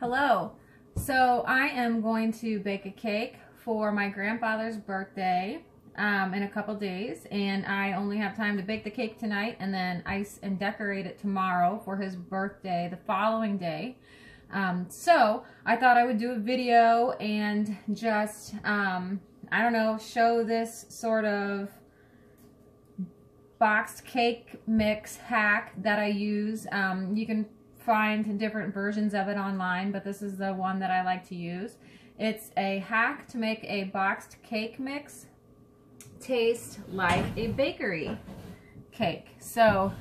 Hello. So I am going to bake a cake for my grandfather's birthday um, in a couple days and I only have time to bake the cake tonight and then ice and decorate it tomorrow for his birthday the following day. Um, so I thought I would do a video and just, um, I don't know, show this sort of boxed cake mix hack that I use. Um, you can find different versions of it online, but this is the one that I like to use. It's a hack to make a boxed cake mix taste like a bakery cake. So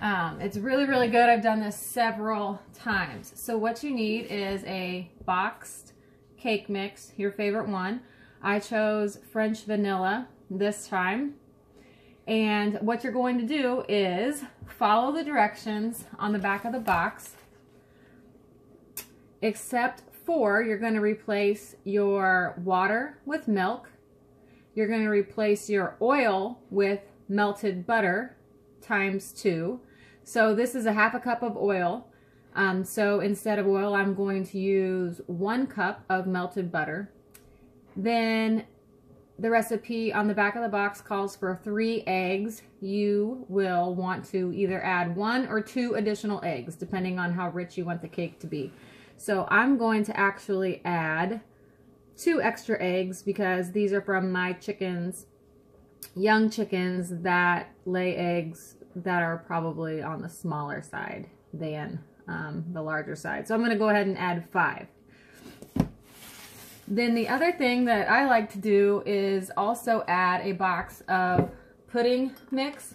um, it's really, really good. I've done this several times. So what you need is a boxed cake mix, your favorite one. I chose French vanilla this time. And what you're going to do is follow the directions on the back of the box, except for you're going to replace your water with milk. You're going to replace your oil with melted butter times two. So this is a half a cup of oil. Um, so instead of oil, I'm going to use one cup of melted butter. Then the recipe on the back of the box calls for three eggs. You will want to either add one or two additional eggs, depending on how rich you want the cake to be. So I'm going to actually add two extra eggs because these are from my chickens, young chickens that lay eggs that are probably on the smaller side than um, the larger side. So I'm going to go ahead and add five. Then the other thing that I like to do is also add a box of pudding mix.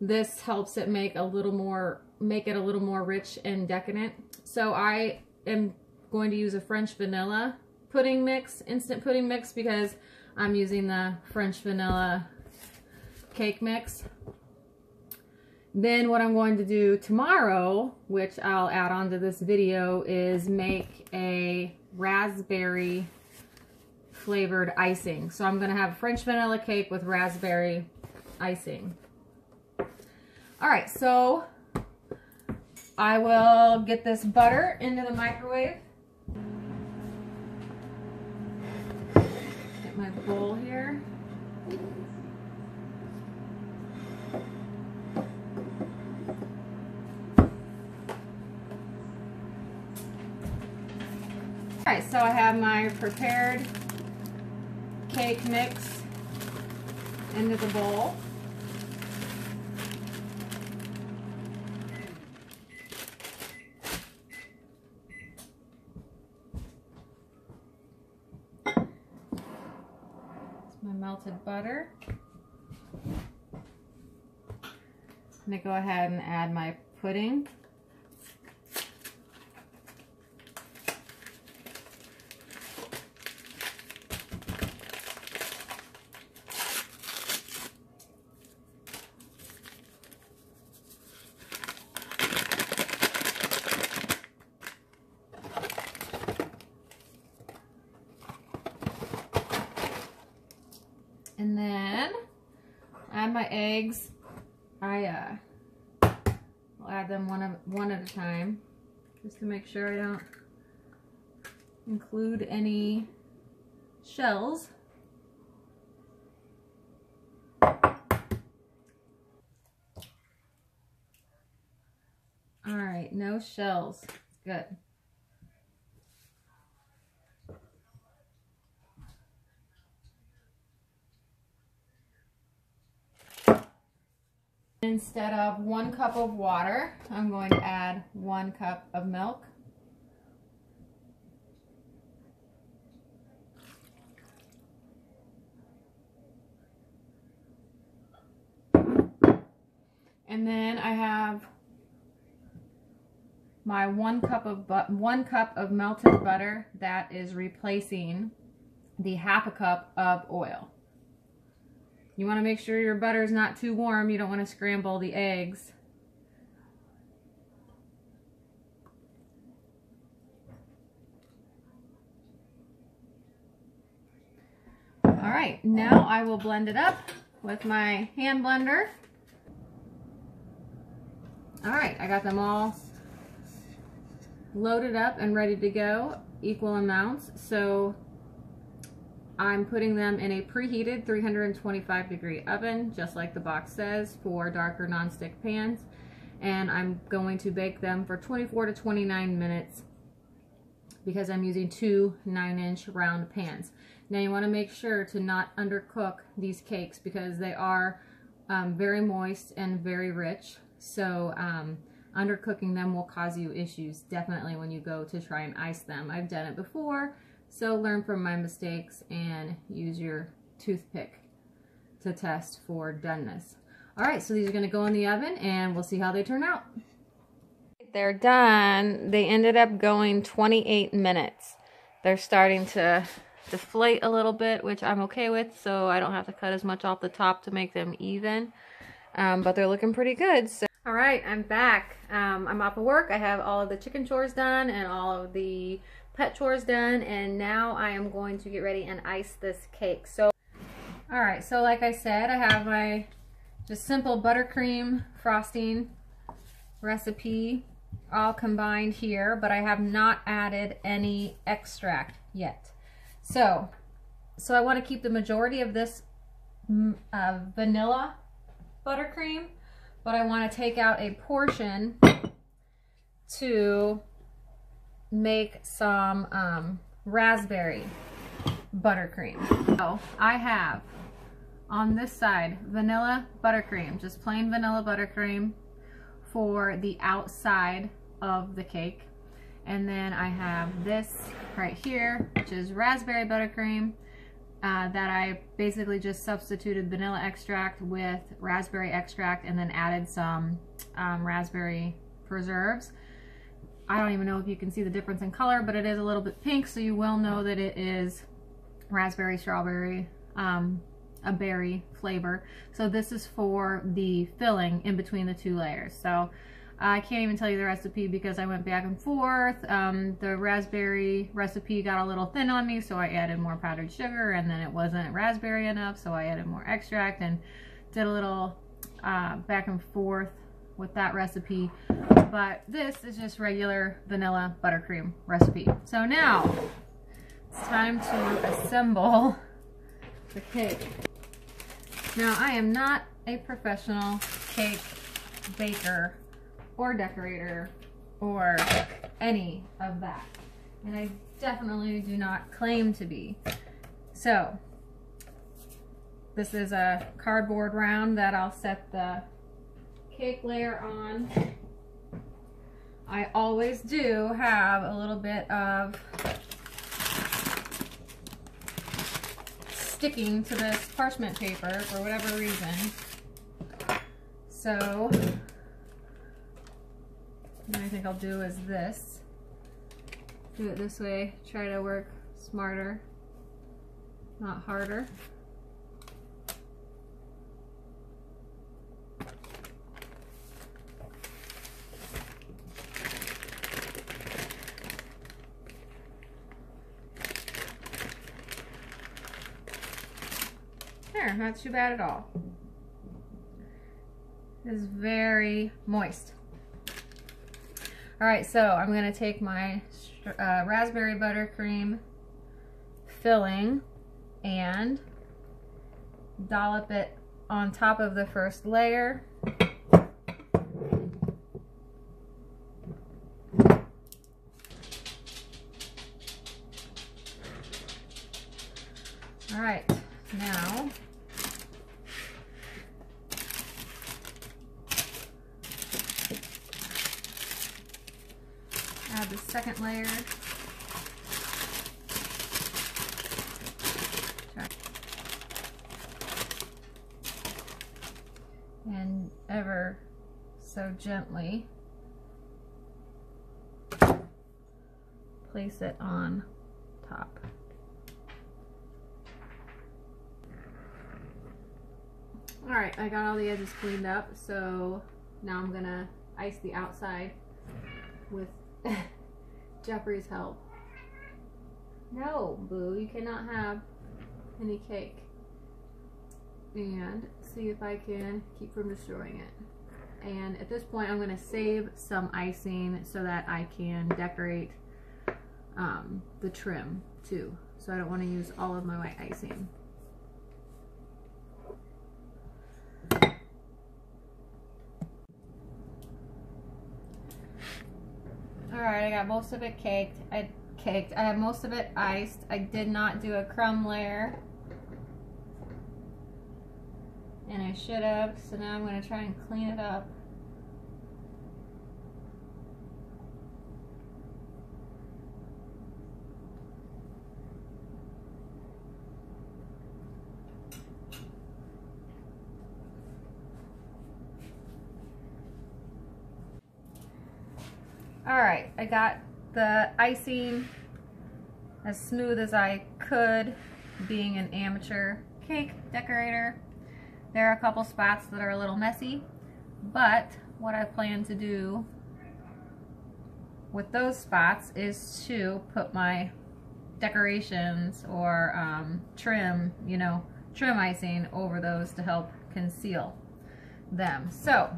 This helps it make a little more, make it a little more rich and decadent. So I am going to use a French vanilla pudding mix, instant pudding mix, because I'm using the French vanilla cake mix. Then what I'm going to do tomorrow, which I'll add on to this video, is make a raspberry flavored icing. So I'm going to have French vanilla cake with raspberry icing. All right, so I will get this butter into the microwave. Get my bowl here. All right, so I have my prepared cake mix into the bowl. My melted butter. I'm going to go ahead and add my pudding. And then add my eggs. I uh, will add them one, of, one at a time just to make sure I don't include any shells. All right, no shells. Good. Instead of one cup of water, I'm going to add one cup of milk. And then I have my one cup of one cup of melted butter that is replacing the half a cup of oil. You want to make sure your butter is not too warm. You don't want to scramble the eggs. All right, now I will blend it up with my hand blender. All right, I got them all loaded up and ready to go, equal amounts. So I'm putting them in a preheated 325 degree oven, just like the box says, for darker nonstick pans. And I'm going to bake them for 24 to 29 minutes because I'm using two 9 inch round pans. Now you want to make sure to not undercook these cakes because they are um, very moist and very rich. So um, undercooking them will cause you issues definitely when you go to try and ice them. I've done it before, so learn from my mistakes and use your toothpick to test for doneness. All right, so these are gonna go in the oven and we'll see how they turn out. They're done. They ended up going 28 minutes. They're starting to deflate a little bit, which I'm okay with, so I don't have to cut as much off the top to make them even. Um, but they're looking pretty good. So. All right, I'm back. Um, I'm off of work. I have all of the chicken chores done and all of the pet chores done, and now I am going to get ready and ice this cake. So, all right, so like I said, I have my just simple buttercream frosting recipe all combined here, but I have not added any extract yet. So, so I want to keep the majority of this mm, uh, vanilla buttercream, but I want to take out a portion to make some um, raspberry buttercream. So I have on this side vanilla buttercream, just plain vanilla buttercream for the outside of the cake. And then I have this right here, which is raspberry buttercream uh, that I basically just substituted vanilla extract with raspberry extract and then added some um, raspberry preserves. I don't even know if you can see the difference in color, but it is a little bit pink, so you will know that it is raspberry, strawberry, um, a berry flavor. So this is for the filling in between the two layers. So I can't even tell you the recipe because I went back and forth. Um, the raspberry recipe got a little thin on me, so I added more powdered sugar, and then it wasn't raspberry enough, so I added more extract and did a little uh, back and forth with that recipe. But this is just regular vanilla buttercream recipe. So now it's time to assemble the cake. Now I am not a professional cake baker or decorator or any of that. And I definitely do not claim to be. So, this is a cardboard round that I'll set the cake layer on. I always do have a little bit of sticking to this parchment paper for whatever reason. So what I think I'll do is this. Do it this way, try to work smarter, not harder. There, not too bad at all. It is very moist. All right, so I'm gonna take my uh, raspberry buttercream filling and dollop it on top of the first layer. All right, now add the second layer. And ever so gently place it on top. All right, I got all the edges cleaned up, so now I'm gonna ice the outside with Jeffrey's help. No, Boo, you cannot have any cake. And see if I can keep from destroying it. And at this point, I'm gonna save some icing so that I can decorate um, the trim too. So I don't wanna use all of my white icing. All right, I got most of it caked. I caked. I have most of it iced. I did not do a crumb layer. And I should have, so now I'm gonna try and clean it up. All right, I got the icing as smooth as I could, being an amateur cake decorator. There are a couple spots that are a little messy, but what I plan to do with those spots is to put my decorations or um, trim, you know, trim icing over those to help conceal them. So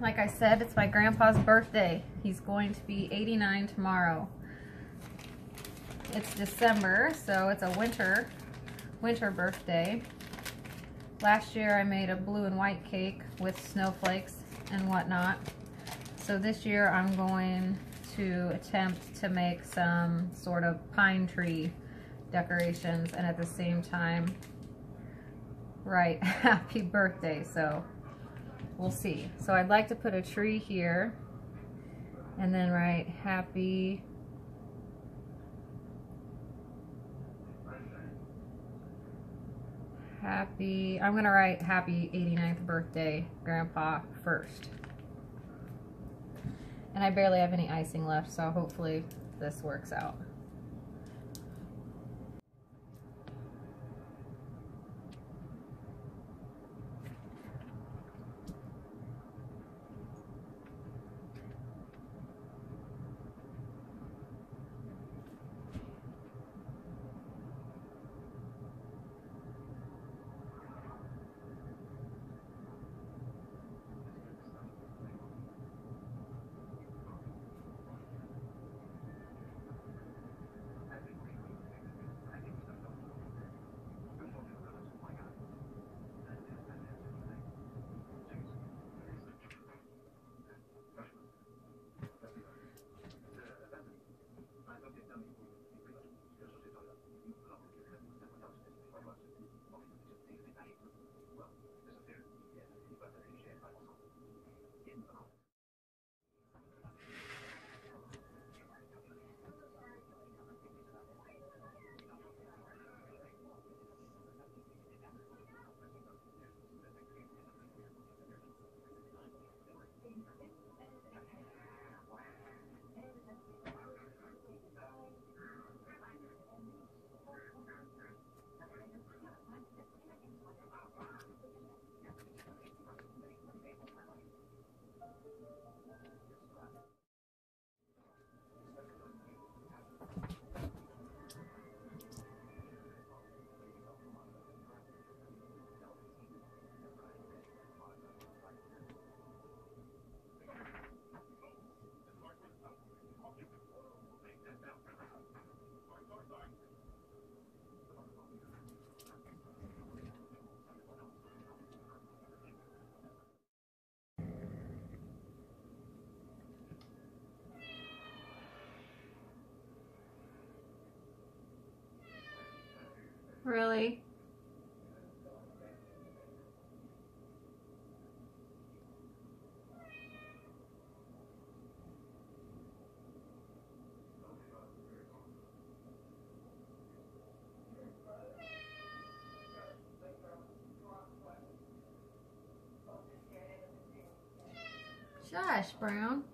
like I said, it's my grandpa's birthday. He's going to be 89 tomorrow. It's December, so it's a winter, winter birthday. Last year I made a blue and white cake with snowflakes and whatnot. So this year I'm going to attempt to make some sort of pine tree decorations and at the same time write happy birthday. So we'll see. So I'd like to put a tree here and then write happy happy. I'm gonna write happy 89th birthday grandpa first. And I barely have any icing left so hopefully this works out Really? Shush, Brown.